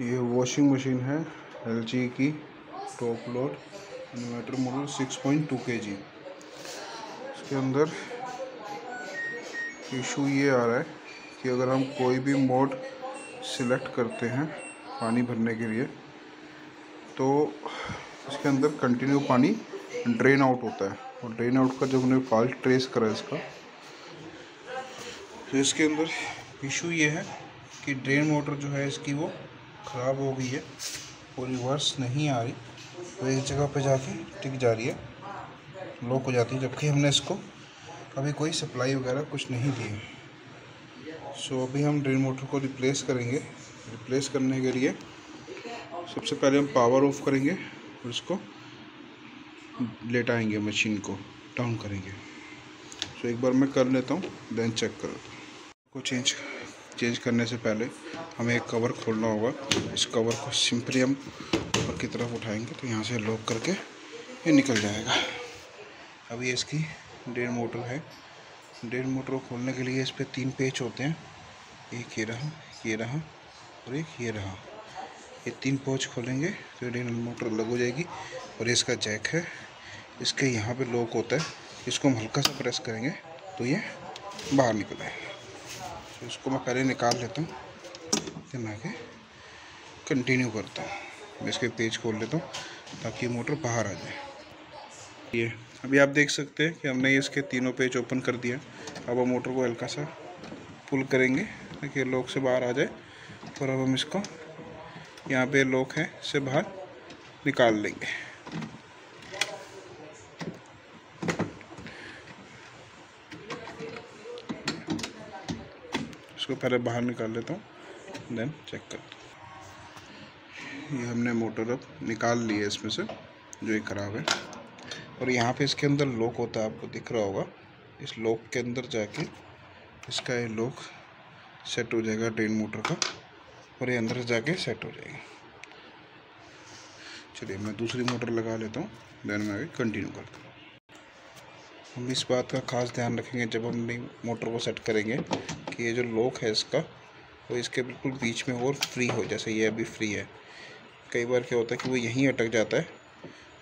ये washing machine है LG की top load inverter model 6.2 point इसके अंदर इशू ये आ रहा है कि अगर हम कोई भी मोड सिलेक्ट करते हैं पानी भरने के लिए तो इसके अंदर कंटिन्यू पानी ड्रेन आउट होता है। और ड्रेन आउट का जब हमने फॉल्ट ट्रेस करा इसका तो इसके अंदर इशू ये है कि ड्रेन मोटर जो है इसकी वो ख़राब हो गई है वो रिवर्स नहीं आ रही। वो एक जगह पे जाके टिक जा रही है लॉक हो जाती है, जबकि हमने इसको अभी कोई सप्लाई वगैरह कुछ नहीं दी है। सो अभी हम ड्रेन मोटर को रिप्लेस करेंगे। रिप्लेस करने के लिए सबसे पहले हम पावर ऑफ़ करेंगे और इसको लेटाएँगे मशीन को डाउन करेंगे। सो एक बार मैं कर लेता हूँ देन चेक करो। को चेंज चेंज करने से पहले हमें एक कवर खोलना होगा। इस कवर को सिंपली हम ऊपर की तरफ़ उठाएँगे तो यहाँ से लॉक करके ये निकल जाएगा। ये इसकी डेढ़ मोटर है। डेढ़ मोटर को खोलने के लिए इस पर तीन पेच होते हैं। एक ये रहा ये रहा और एक ये रहा। ये तीन पोच खोलेंगे तो डेढ़ मोटर अलग हो जाएगी और इसका जैक है। इसके यहाँ पे लॉक होता है। इसको हम हल्का सा प्रेस करेंगे तो ये बाहर निकल आएगा। तो इसको मैं पहले निकाल लेता हूँ। फिर मैं आगे कंटिन्यू करता हूँ। मैं इसके पेज खोल लेता हूँ ताकि मोटर बाहर आ जाए। ये, अभी आप देख सकते हैं कि हमने इसके तीनों पेज ओपन कर दिया अब हम मोटर को हल्का सा पुल करेंगे, ताकि लॉक से बाहर आ जाए। और अब हम इसको यहाँ पे लॉक है से बाहर निकाल लेंगे। इसको पहले बाहर निकाल लेता हूँ देन चेक करता हूँ। ये हमने मोटर अब निकाल ली है इसमें से, जो ये ख़राब है। और यहाँ पे इसके अंदर लॉक होता है, आपको दिख रहा होगा। इस लॉक के अंदर जाके इसका ये लॉक सेट हो जाएगा ड्रेन मोटर का, और ये अंदर जाके सेट हो जाएगा। चलिए, मैं दूसरी मोटर लगा लेता हूँ देन मैं आगे कंटिन्यू करता हूँ। हम इस बात का खास ध्यान रखेंगे, जब हम मोटर को सेट करेंगे कि ये जो लॉक है इसका, वो इसके बिल्कुल बीच में और फ्री हो, जैसे ये अभी फ्री है। कई बार क्या होता है कि वो यहीं अटक जाता है,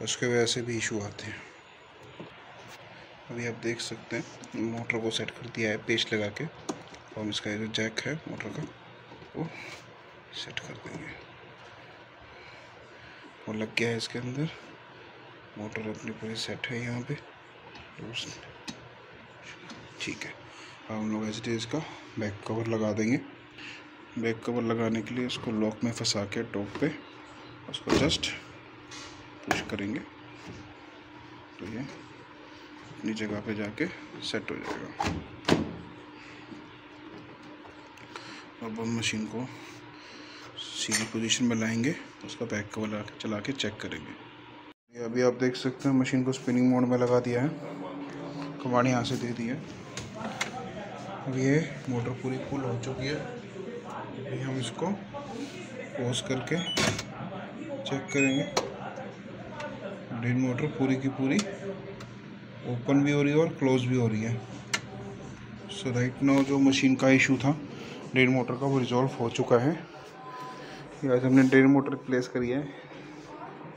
उसके वजह से भी इशू आते हैं। अभी आप देख सकते हैं, मोटर को सेट कर दिया है पेस्ट लगा के। और इसका जो जैक है, मोटर का, वो सेट कर देंगे। वो लग गया है इसके अंदर। मोटर अपनी पूरी सेट है यहाँ पे। ठीक है। हम लोग एच इसका बैक कवर लगा देंगे। बैक कवर लगाने के लिए इसको लॉक में फंसा के टॉप पे उसको जस्ट पुश करेंगे। तो ये अपनी जगह पे जाके सेट हो जाएगा। अब हम मशीन को सीधी पोजीशन में लाएँगे, उसका बैक कवर के चला के चेक करेंगे। अभी आप देख सकते हैं मशीन को स्पिनिंग मोड में लगा दिया है। कमाड़ यहाँ से दे दी है। अब ये मोटर पूरी फुल हो चुकी है। अभी हम इसको पोज करके चेक करेंगे। ड्रिल मोटर पूरी की पूरी ओपन भी हो रही है और क्लोज भी हो रही है। सो राइट नाउ जो मशीन का इशू था ड्रेन मोटर का वो रिजॉल्व हो चुका है। आज हमने ड्रेन मोटर रिप्लेस करी है।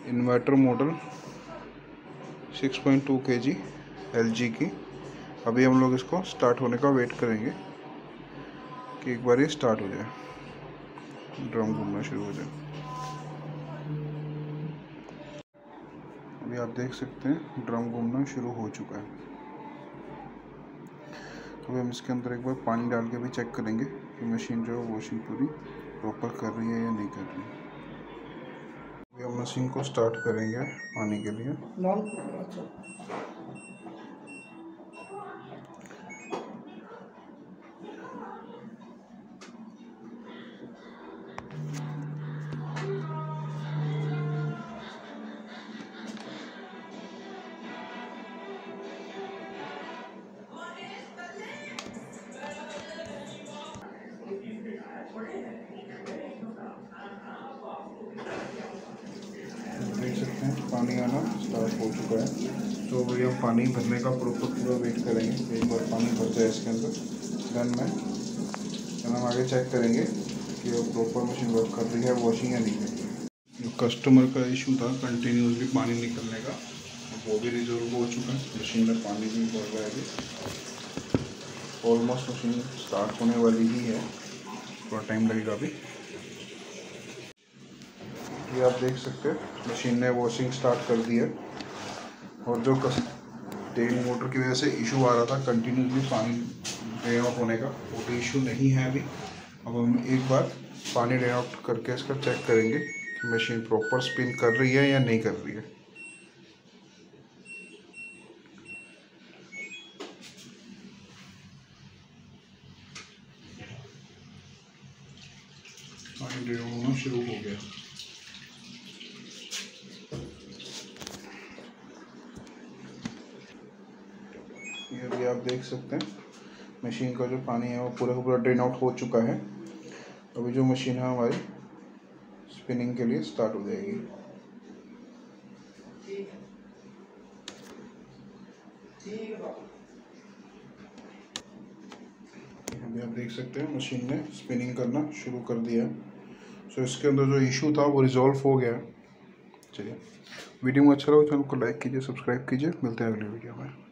इन्वर्टर मॉडल 6.2 केजी एलजी की। अभी हम लोग इसको स्टार्ट होने का वेट करेंगे कि एक बार ये स्टार्ट हो जाए। ड्रम घूमना शुरू हो जाए। अभी आप देख सकते हैं ड्रम घूमना शुरू हो चुका है। अभी हम इसके अंदर एक बार पानी डाल के भी चेक करेंगे कि मशीन जो है वॉशिंग पूरी प्रॉपर कर रही है या नहीं कर रही अभी हम मशीन को स्टार्ट करेंगे पानी के लिए। पानी आना स्टार्ट हो चुका है। तो हम पानी भरने का प्रॉपर पूरा वेट करेंगे। एक बार पानी भर जाए इसके अंदर। देन में हम आगे चेक करेंगे कि वो प्रॉपर मशीन वर्क कर रही है वॉशिंग या नहीं। जो कस्टमर का इशू था कंटिन्यूसली पानी निकलने का, वो भी रिजोल्व हो चुका है। मशीन में पानी भी भर रहा है ऑलमोस्ट मशीन स्टार्ट होने वाली ही है। थोड़ा टाइम लगेगा अभी। ये आप देख सकते हैं मशीन ने वॉशिंग स्टार्ट कर दी है। और जो कस तेल मोटर की वजह से इशू आ रहा था कंटिन्यूसली पानी ड्रेन आउट होने का, वो भी इशू नहीं है अभी। अब हम एक बार पानी ड्रेन आउट करके इसका चेक करेंगे कि मशीन प्रॉपर स्पिन कर रही है या नहीं कर रही है। पानी ड्रेन होना शुरू हो गया। ये भी आप देख सकते हैं। मशीन का जो पानी है वो पूरा पूरा ड्रेन आउट हो चुका है। अभी जो मशीन है हमारी स्पिनिंग के लिए स्टार्ट हो जाएगी। अभी आप देख सकते हैं मशीन ने स्पिनिंग करना शुरू कर दिया है। सो इसके अंदर जो इशू था वो रिजॉल्व हो गया है। चलिए वीडियो में अच्छा लगा चैनल को लाइक कीजिए सब्सक्राइब कीजिए। मिलते हैं अगली वीडियो में।